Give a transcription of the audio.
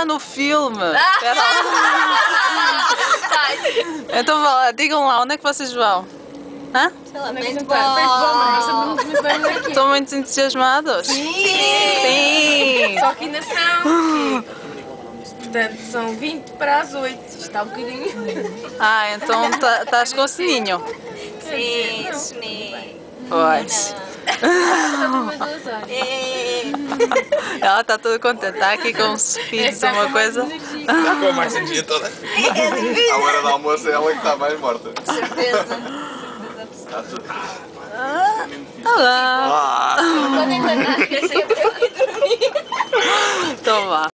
está no filme. Espera lá. Então vá lá, digam lá, onde é que vocês vão? Hã? Estão muito entusiasmados? Sim! Sim! Só que ainda são. Portanto, são 20 para as 8. Está um bocadinho. Ah, então tá- estás com o sininho. Sim, sim. Pois. Ela está toda contente, está aqui com uns speeds, uma coisa. Está com a mais energia toda. À hora do almoço é ela que está mais morta. Certeza. Está tudo. Olá! Ah! Quando sempre eu que dormir. Então vá.